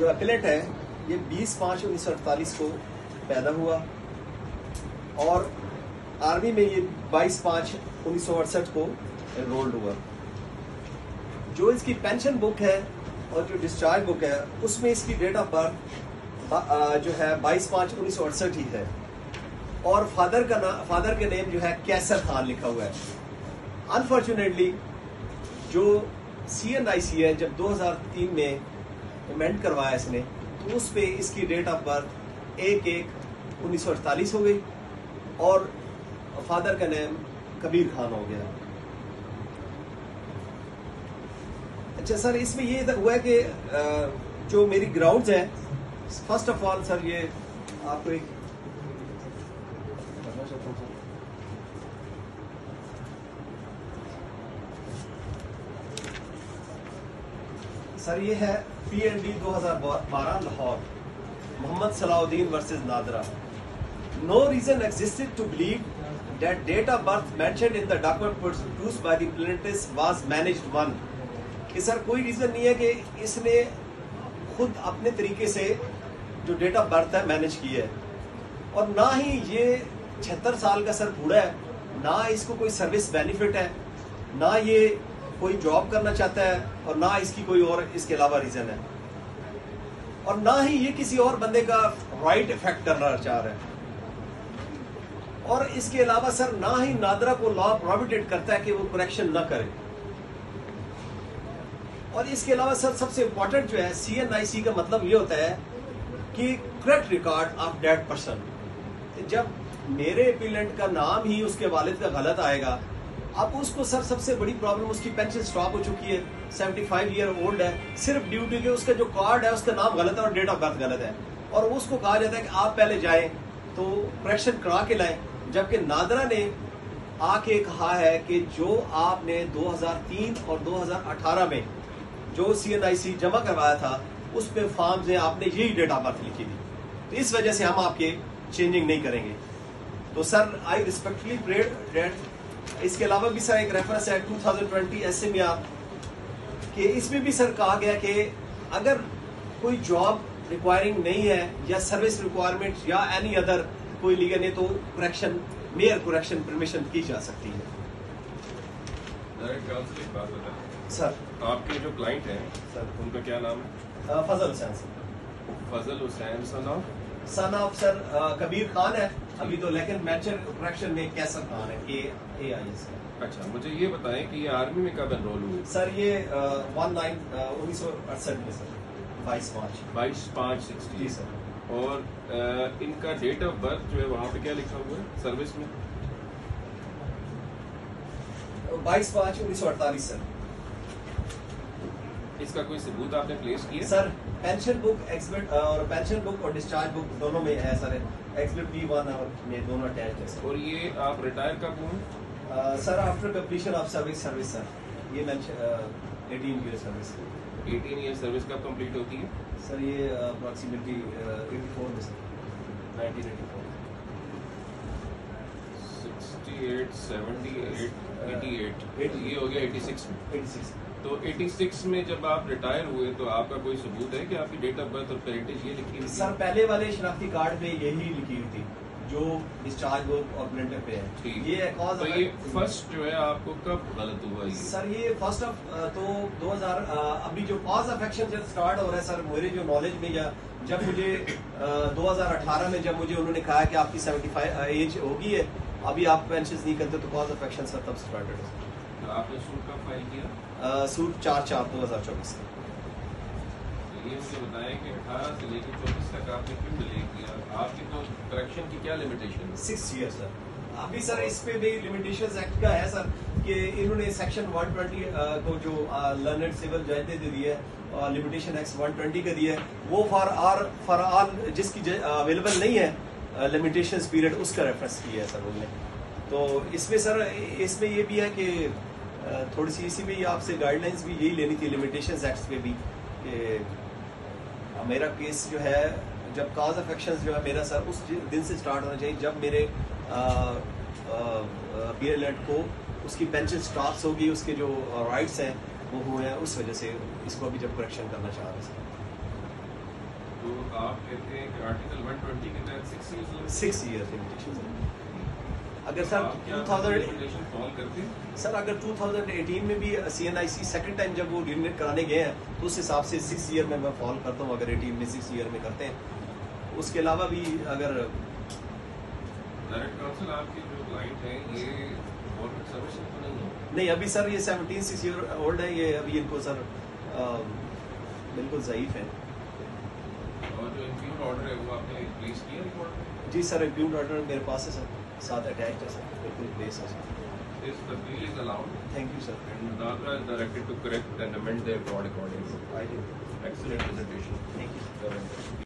जो एपिलेट है, ये 20 पाँच उन्नीस सौ अड़तालीस को पैदा हुआ और आर्मी में ये 22 पाँच उन्नीस सौ अड़सठ को एनरोल्ड हुआ। जो इसकी पेंशन बुक है और जो डिस्चार्ज बुक है, उसमें इसकी डेट ऑफ़ बर्थ जो है 22 पाँच उन्नीस सौ अड़सठ ही है। और फादर का नाम फादर के नेम जो है कैसर खान लिखा हुआ है। अनफॉर्चुनेटली जो सी एन आई सी है जब 2003 में अमेंड करवाया इसने तो उस पर इसकी डेट ऑफ़ बर्थ एक एक उन्नीस सौ अड़तालीस हो गई और फादर का नेम कबीर खान हो गया। अच्छा सर, इसमें ये हुआ है कि जो मेरी ग्राउंड्स हैं फ़र्स्ट ऑफ़ ऑल सर, ये आपको एक करना चाहता हूँ सर सर, ये है पी एन डी दो Lahore. Mohammad Salahuddin versus NADRA. No reason existed to believe that date of birth mentioned in the document produced by the plaintiff was managed one. कि सर, कोई reason नहीं है कि इसने खुद अपने तरीके से जो डेट ऑफ़ बर्थ है मैनेज की है। और ना ही ये छिहत्तर साल का सर बूढ़ा है, ना इसको कोई सर्विस बेनिफिट है, ना ये कोई जॉब करना चाहता है और ना इसकी कोई और, इसके अलावा रीजन है। और ना ही ये किसी और बंदे का राइट इफ़ेक्ट करना चाह रहा है। और इसके अलावा सर, ना ही नादरा को लॉ प्रोविडेट करता है कि वो करेक्शन ना करे। और इसके अलावा सर, सबसे इंपॉर्टेंट जो है सीएनआईसी का मतलब ये होता है कि correct record of dead person जब मेरे अपीलेंट का नाम ही उसके वालिद का गलत आएगा अब उसको सर, सबसे बड़ी प्रॉब्लम उसकी पेंशन स्टॉप हो चुकी है। 75 ईयर ओल्ड है। सिर्फ़ ड्यूटी के उसका जो कार्ड है, उसका नाम गलत है और डेट ऑफ़ बर्थ गलत है। और उसको कहा जाता है कि आप पहले जाएँ तो करेक्शन करा के लाएँ। जबकि नादरा ने आके कहा है कि जो आपने 2003 और 2018 में जो सीएनआईसी जमा करवाया था, उस पे फॉर्म में आपने यही डेट ऑफ़ बर्थ लिखी थी। तो इस वजह से हम आपके चेंजिंग नहीं करेंगे। तो sir I respectfully prayed that इसके अलावा भी सर एक रेफरेंस है 2020 एस एम कि इसमें भी सर कहा गया कि अगर कोई जॉब रिक्वायरिंग नहीं है या सर्विस रिक्वायरमेंट या एनी अदर कोई लीगल नहीं तो करेक्शन मेयर करेक्शन परमिशन की जा सकती है। सर आपके जो क्लाइंट हैं सर। उनका क्या नाम है? Fazal Hussain sir. Fazal Hussain son of son of sir Kabir Khan है। अभी तो लेकिन मेंशन करेक्शन में कैसर खान है के ए आई एस अच्छा मुझे ये बताएँ कि ये आर्मी में कब एनरोल हुए? सर ये वन नाइन उन्नीस सौ अड़सठ में सर बाईस मार्च। बाईस पाँच जी सिक्सटी सर और अ, इनका डेट ऑफ़ बर्थ जो है वहाँ पे क्या लिखा हुआ है सर्विस में? बाईस पाँच उन्नीस सौ अड़तालीस सर इसका कोई सबूत आपने प्लेस किया? सर पेंशन बुक एक्सबिट और पेंशन बुक और डिस्चार्ज बुक दोनों में है सर। एक्सबिट बी वन और में दोनों अटैच है और ये आप रिटायर कब हुए? Sir after completion of service service sir ये eighteen year service 18 year service कब कंप्लीट होती है? सर ये अप्रॉक्सीमेटली एटी फोर में सर नाइनटीन एटी फोर 68 78 88 ये हो गया 86 में। तो 86 में जब आप रिटायर हुए तो आपका कोई सबूत है कि आपकी डेट ऑफ़ बर्थ और पेरेंटेज ये लिखी हुई सर पहले वाले शनाख्ती कार्ड में यही लिखी हुई थी जो डिस्चार्ज बुक और प्रिंटर पे है। ये कॉज तो ये फ़र्स्ट जो है आपको कब गलत हुआ ये? सर ये फ़र्स्ट ऑफ़ तो 2000 अ, अभी जो कॉज ऑफ़ एक्शन जब स्टार्ट हो रहा है सर मेरे जो नॉलेज में या जब मुझे अ, 2018 में जब मुझे उन्होंने कहा कि आपकी 75 एज होगी है अभी आप पेंशन नहीं करते तो कॉज ऑफ़ एक्शन सर तब स्टार्टेड है तो आपने सूट कब फ़ाइल किया? सूट चार चार दो हज़ार चौबीस तो ये मुझे बताया कि 18 से लेकर 24 तक आपने क्यों डिले किया। आपकी तो करेक्शन की क्या लिमिटेशन है? सिक्स ईयर सर अभी सर इस पे भी लिमिटेशंस एक्ट का है सर कि इन्होंने सेक्शन 120 को जो लर्नड सिविल जज ने दी है लिमिटेशन एक्ट 120 का दिया है। वो फॉर आर फॉर ऑल जिसकी अवेलेबल नहीं है लिमिटेशंस पीरियड उसका रेफरेंस किया है सर उन्होंने। तो इसमें सर, इसमें ये भी है कि थोड़ी सी इसी में आपसे गाइडलाइंस भी यही लेनी थी लिमिटेशंस एक्ट पे भी कि मेरा केस जो है, जब काज ऑफ़ एक्शन जो है मेरा सर उस दिन से स्टार्ट होना चाहिए, जब मेरे बी एल एड को उसकी पेंशन स्टॉप्स होगी, उसके जो राइट्स हैं, वो हुए हैं, उस वजह से इसको अभी जब करेक्शन करना चाह रहे हैं सर। आप कहते हैं कि आर्टिकल 120 के तहत six years six year limitation अगर सर आप क्या 2000 लिमिटेशन फॉल करते हैं? सर अगर 2018 में भी C N I C second time जब वो रिन्यूट कराने गए हैं तो उस हिसाब से सिक्स ईयर में मैं फॉल करता हूँ अगर 18 में सिक्स ईयर में करते हैं। उसके अलावा भी अगर डायरेक्ट काउंसिल आपके जो क्लाइंट हैं ये गवर्नमेंट सर्विस तो नहीं है? नहीं अभी सर ये 17 सिक्स ईयर ओल्ड है ये अभी इनको सर बिल्कुल ज़यीफ है। जो इंक्लूड ऑर्डर है वो आपने प्लेस किया रिकॉर्ड जी सर इम्प्यूट ऑर्डर मेरे पास है सर साथ अटैच है सर बिल्कुल प्लेस है sir This bill is allowed Thank you, sir. and Dadra is directed to correct and amend their record accordingly. I did. Excellent presentation. Thank you. Correct.